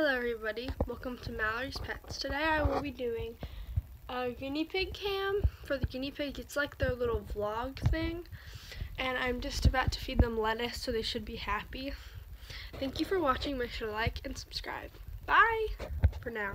Hello everybody, welcome to Mallorie's Pets. Today I will be doing a guinea pig cam for the guinea pig. It's like their little vlog thing and I'm just about to feed them lettuce so they should be happy. Thank you for watching, make sure to like and subscribe. Bye for now.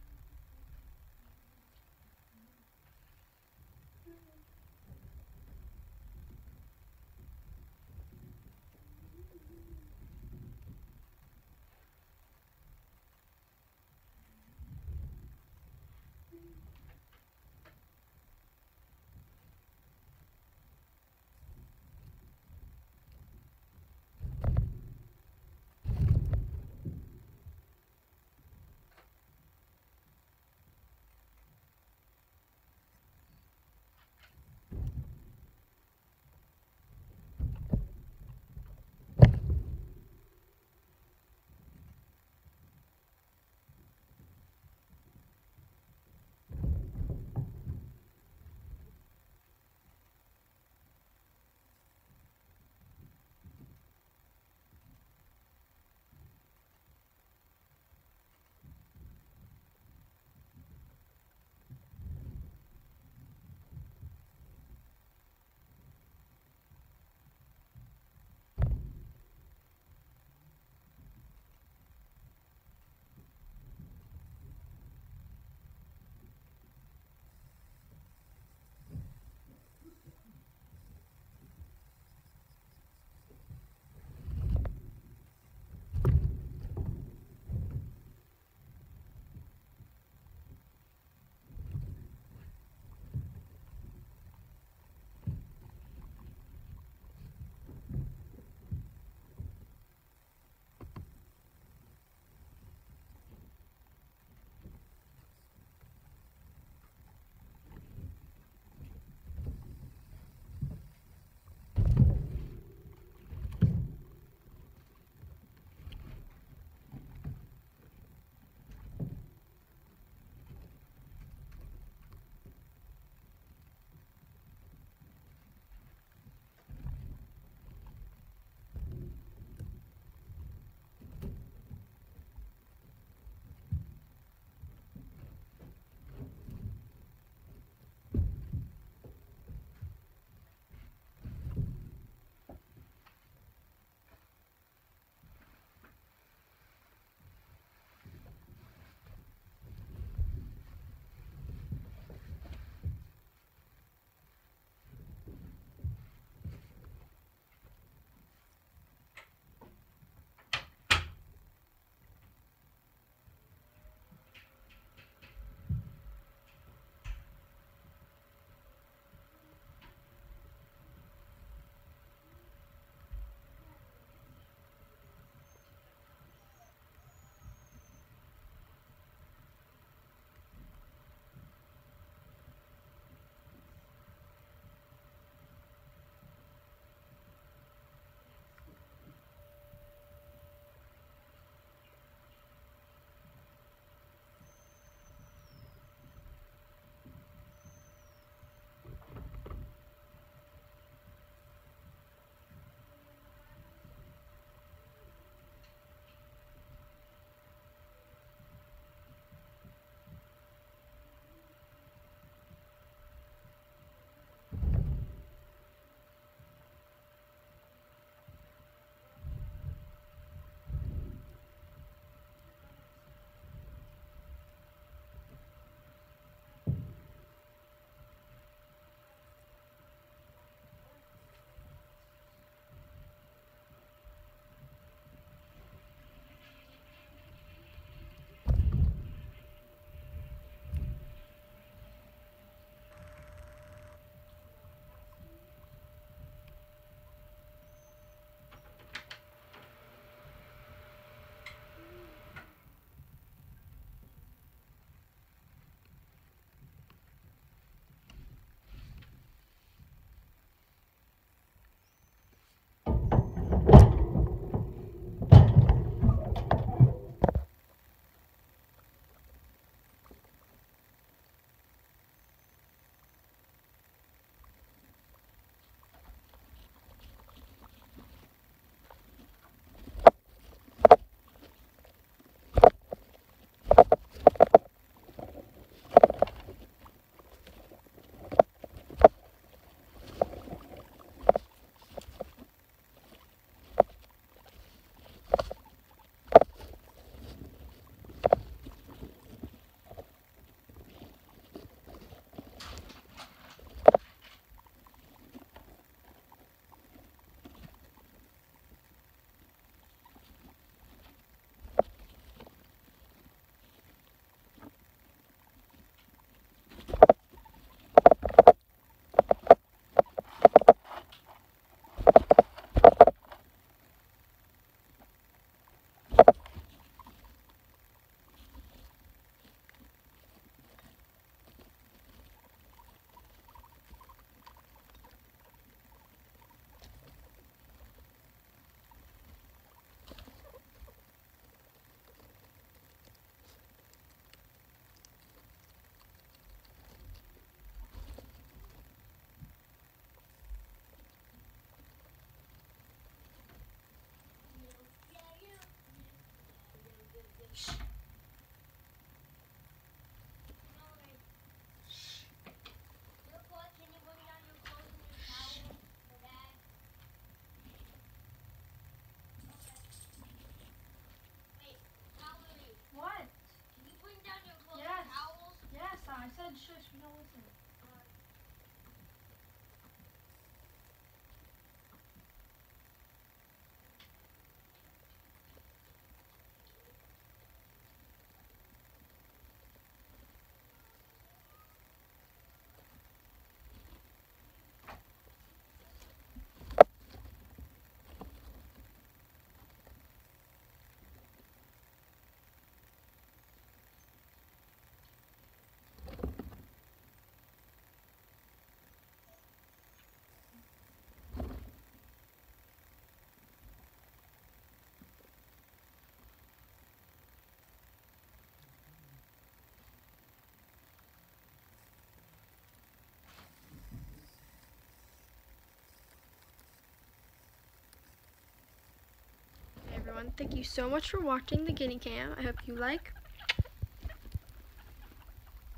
everyone. Thank you so much for watching the guinea cam. I hope you like.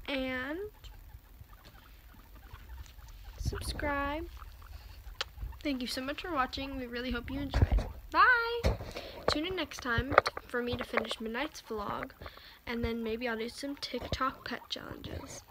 And subscribe. Thank you so much for watching. We really hope you enjoyed. Bye! Tune in next time for me to finish Midnight's vlog. And then maybe I'll do some TikTok pet challenges.